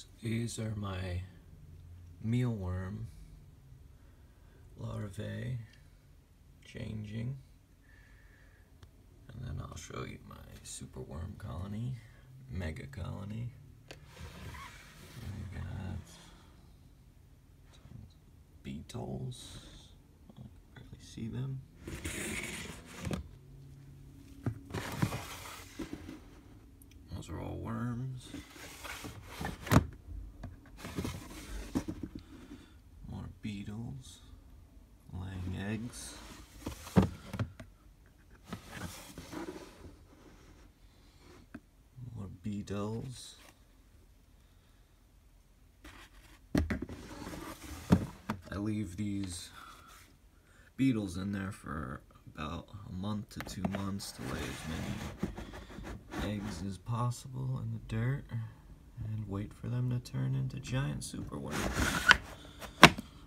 So these are my mealworm larvae changing. And then I'll show you my superworm colony, mega colony. We got beetles. I can barely see them. Those are all worms. More beetles eggs. More beetles. I leave these beetles in there for about a month to two months to lay as many eggs as possible in the dirt and wait for them to turn into giant superworms,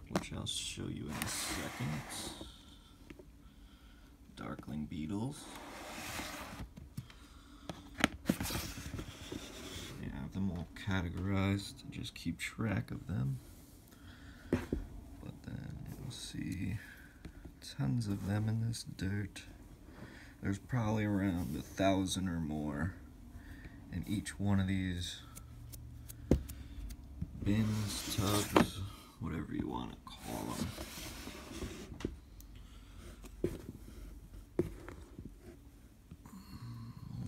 which I'll show you in a second. You have them all categorized to just keep track of them. But then you'll see tons of them in this dirt. There's probably around a thousand or more in each one of these bins, tubs, whatever you want to call them.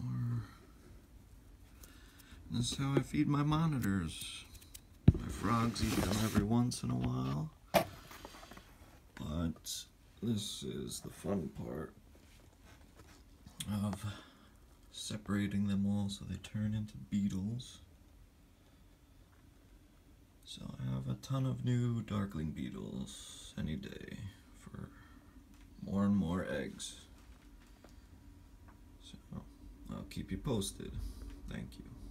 More. This is how I feed my monitors. My frogs eat them every once in a while. But this is the fun part of separating them all so they turn into beetles. So I have a ton of new darkling beetles any day for more and more eggs. So I'll keep you posted. Thank you.